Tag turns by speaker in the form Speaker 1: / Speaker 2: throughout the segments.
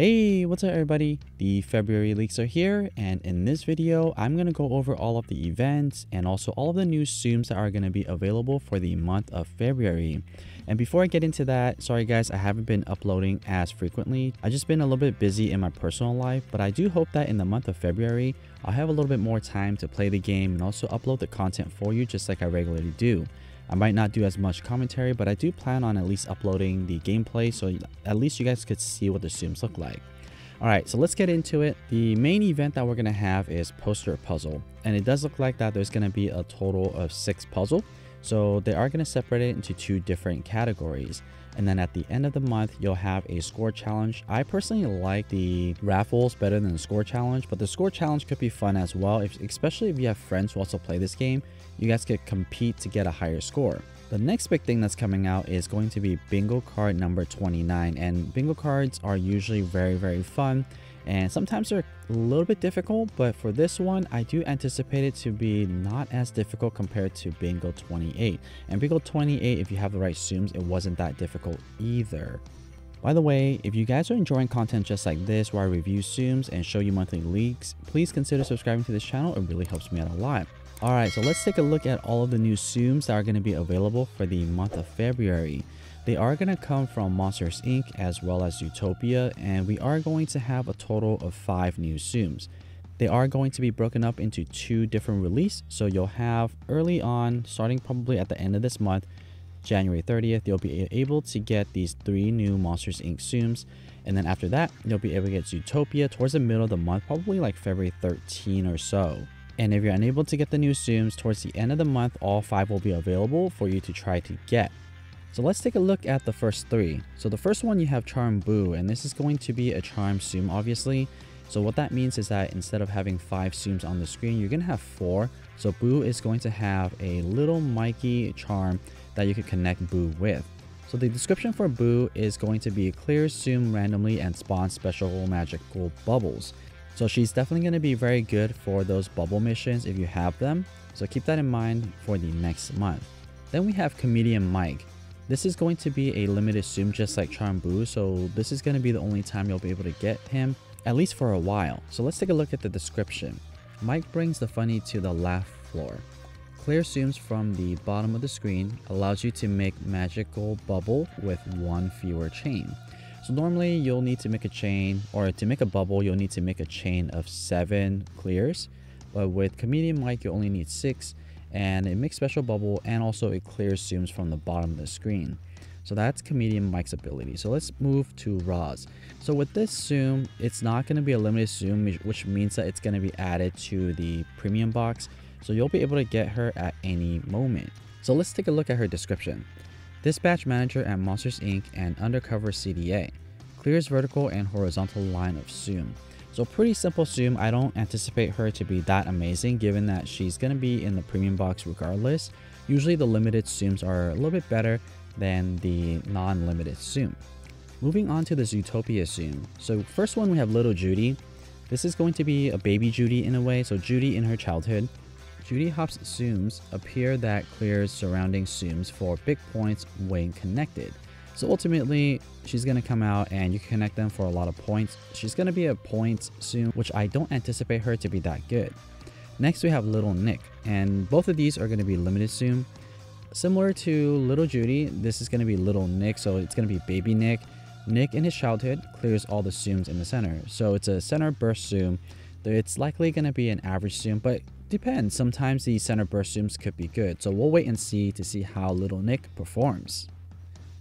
Speaker 1: Hey, what's up everybody? The February leaks are here and in this video, I'm going to go over all of the events and also all of the new Tsums that are going to be available for the month of February. And before I get into that, sorry guys, I haven't been uploading as frequently. I've just been a little bit busy in my personal life, but I do hope that in the month of February, I'll have a little bit more time to play the game and also upload the content for you just like I regularly do. I might not do as much commentary, but I do plan on at least uploading the gameplay so at least you guys could see what the Tsums look like. Alright, so let's get into it. The main event that we're going to have is Poster Puzzle. And it does look like that there's going to be a total of 6 puzzle. So they are going to separate it into two different categories. And then at the end of the month, you'll have a score challenge. I personally like the raffles better than the score challenge, but the score challenge could be fun as well, if, especially if you have friends who also play this game you guys could compete to get a higher score. The next big thing that's coming out is going to be bingo card number 29 and bingo cards are usually very very fun and sometimes they're a little bit difficult but for this one I do anticipate it to be not as difficult compared to bingo 28 and bingo 28 if you have the right Tsums it wasn't that difficult either. By the way, if you guys are enjoying content just like this where I review Tsums and show you monthly leaks, please consider subscribing to this channel, it really helps me out a lot. Alright, so let's take a look at all of the new Tsums that are going to be available for the month of February. They are going to come from Monsters Inc. as well as Zootopia, and we are going to have a total of 5 new Tsums. They are going to be broken up into two different release, so you'll have early on, starting probably at the end of this month, January 30th, you'll be able to get these three new Monsters Inc. Tsums, and then after that, you'll be able to get Zootopia towards the middle of the month, probably like February 13 or so. And if you're unable to get the new Tsums towards the end of the month, all five will be available for you to try to get. So let's take a look at the first three. So the first one you have Charm Boo, and this is going to be a Charm Tsum obviously. So what that means is that instead of having five Tsums on the screen, you're to have four. So Boo is going to have a little Mikey charm that you can connect Boo with. So the description for Boo is going to be clear Tsum randomly and spawn special magical bubbles. So she's definitely going to be very good for those bubble missions if you have them. So keep that in mind for the next month. Then we have Comedian Mike. This is going to be a limited Tsum just like Charm Boo, so this is going to be the only time you'll be able to get him, at least for a while. So let's take a look at the description. Mike brings the funny to the laugh floor. Clear Tsums from the bottom of the screen allows you to make magical bubble with one fewer chain. So normally you'll need to make a chain or to make a bubble, you'll need to make a chain of seven clears. But with Comedian Mike, you only need six and it makes special bubble and also it clears Tsums from the bottom of the screen. So that's Comedian Mike's ability. So let's move to Roz. So with this Tsum, it's not going to be a limited Tsum, which means that it's going to be added to the premium box. So you'll be able to get her at any moment. So let's take a look at her description. Dispatch Manager at Monsters Inc. and Undercover CDA. Clears vertical and horizontal line of Tsum. So pretty simple Tsum. I don't anticipate her to be that amazing given that she's going to be in the premium box regardless. Usually the limited Tsums are a little bit better than the non-limited Tsum. Moving on to the Zootopia Tsum. So first one we have Little Judy. This is going to be a baby Judy in a way. So Judy in her childhood. Judy Hopps Tsums appear that clears surrounding Tsums for big points when connected. So ultimately, she's going to come out and you connect them for a lot of points. She's going to be a points Tsum, which I don't anticipate her to be that good. Next, we have Little Nick, and both of these are going to be limited Tsum. Similar to Little Judy, this is going to be Little Nick, so it's going to be Baby Nick. Nick in his childhood clears all the Tsums in the center, so it's a center burst Tsum. It's likely going to be an average Tsum, but Depends, sometimes the center burst Tsums could be good, so we'll wait and see to see how Little Nick performs.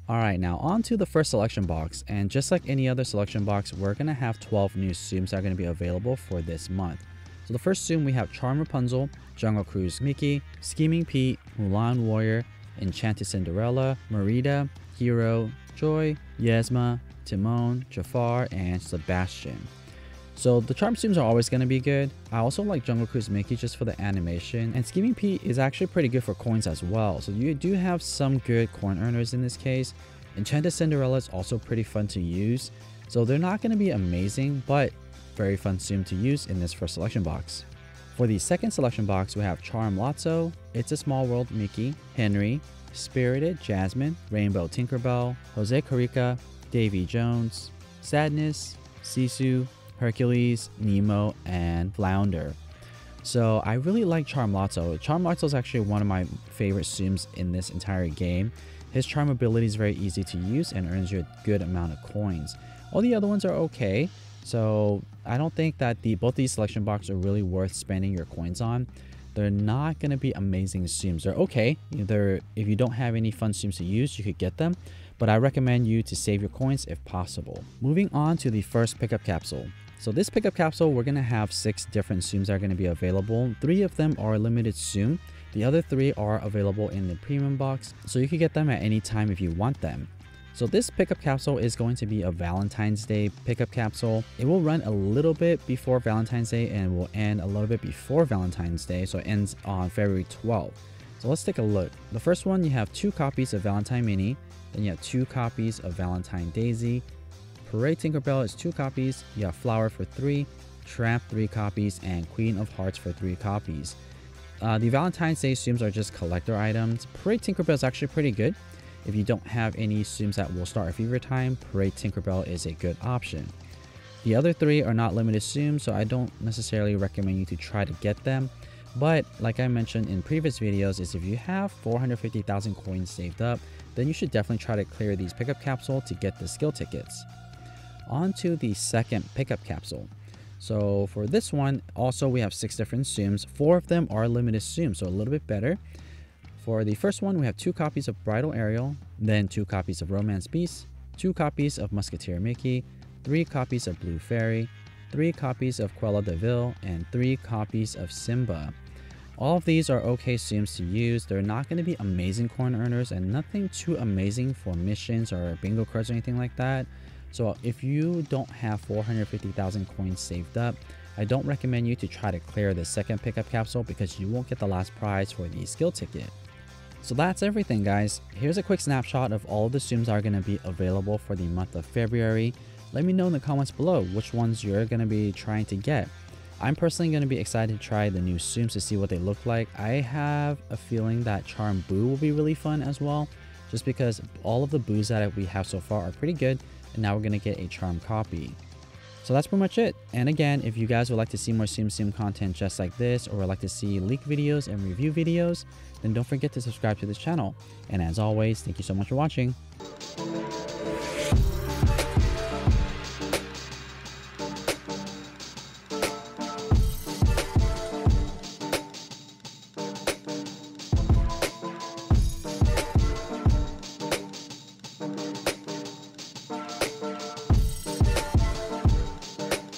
Speaker 1: Alright, now on to the first selection box, and just like any other selection box, we're going to have 12 new Tsums that are going to be available for this month. So the first Tsum we have Charm Rapunzel, Jungle Cruise Mickey, Scheming Pete, Mulan Warrior, Enchanted Cinderella, Merida, Hiro, Joy, Yzma, Timon, Jafar, and Sebastian. So the charm Tsums are always going to be good. I also like Jungle Cruise Mickey just for the animation. And Scheming Pete is actually pretty good for coins as well. So you do have some good coin earners in this case. Enchanted Cinderella is also pretty fun to use. So they're not going to be amazing, but very fun Tsum to use in this first selection box. For the second selection box, we have Charm Lotso, It's a Small World Mickey, Henry, Spirited Jasmine, Rainbow Tinkerbell, Jose Carioca, Davy Jones, Sadness, Sisu, Hercules, Nemo, and Flounder. So I really like Charmlotso. Charmlotso is actually one of my favorite Tsums in this entire game. His charm ability is very easy to use and earns you a good amount of coins. All the other ones are okay, so I don't think that the both these selection boxes are really worth spending your coins on. They're not going to be amazing Tsums. They're okay. They're, if you don't have any fun Tsums to use, you could get them, but I recommend you to save your coins if possible. Moving on to the first pickup capsule. So this pickup capsule, we're to have six different Tsums that are to be available. Three of them are limited Tsum. The other three are available in the premium box, so you can get them at any time if you want them. So this pickup capsule is going to be a Valentine's Day pickup capsule. It will run a little bit before Valentine's Day and will end a little bit before Valentine's Day, so it ends on February 12th. So let's take a look. The first one, you have two copies of Valentine Minnie, then you have two copies of Valentine Daisy, Parade Tinkerbell is two copies, you have Flower for three, Tramp three copies, and Queen of Hearts for three copies. Uh, the Valentine's Day Tsums are just collector items. Parade Tinkerbell is actually pretty good. If you don't have any Tsums that will start a fever time, Parade Tinkerbell is a good option. The other three are not limited Tsums, so I don't necessarily recommend you to try to get them. But like I mentioned in previous videos, is if you have 450,000 coins saved up, then you should definitely try to clear these pickup capsule to get the skill tickets on to the second pickup capsule. So for this one, also we have six different Tsums. Four of them are limited Tsums, so a little bit better. For the first one, we have two copies of Bridal Ariel, then two copies of Romance Beast, two copies of Musketeer Mickey, three copies of Blue Fairy, three copies of Cruella de Vil, and three copies of Simba. All of these are okay Tsums to use. They're not going to be amazing coin earners and nothing too amazing for missions or bingo cards or anything like that. So if you don't have 450,000 coins saved up, I don't recommend you to try to clear the second pickup capsule because you won't get the last prize for the skill ticket. So that's everything guys. Here's a quick snapshot of all the Tsums are going to be available for the month of February. Let me know in the comments below which ones you're going to be trying to get. I'm personally going to be excited to try the new Tsums to see what they look like. I have a feeling that Charm Boo will be really fun as well, just because all of the Boos that we have so far are pretty good and now we're going to get a charm copy. So that's pretty much it. And again, if you guys would like to see more Tsum Tsum content just like this, or would like to see leak videos and review videos, then don't forget to subscribe to this channel. And as always, thank you so much for watching.